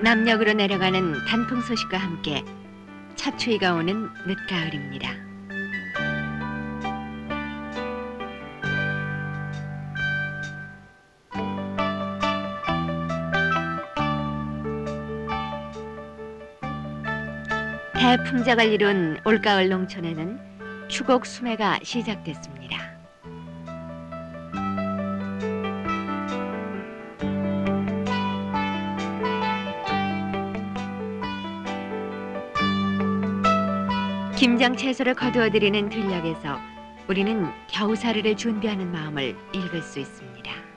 남녘으로 내려가는 단풍 소식과 함께 첫 추위가 오는 늦가을입니다. 대풍작을 이룬 올가을 농촌에는 추곡 수매가 시작됐습니다. 김장 채소를 거두어들이는 들녘에서 우리는 겨우살이를 준비하는 마음을 읽을 수 있습니다.